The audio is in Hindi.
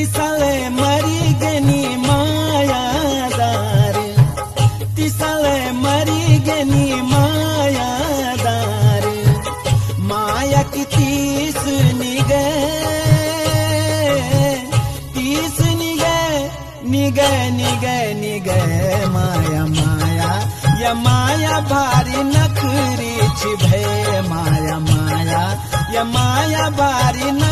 तिसले मरी गनी मायादार। तिसले मरी गनी मायादार। माया की तीस निगे। तीस निगे निगे निगे निगे। माया माया, या माया भारी नखरी छिभे। माया माया, या माया भारी नखरी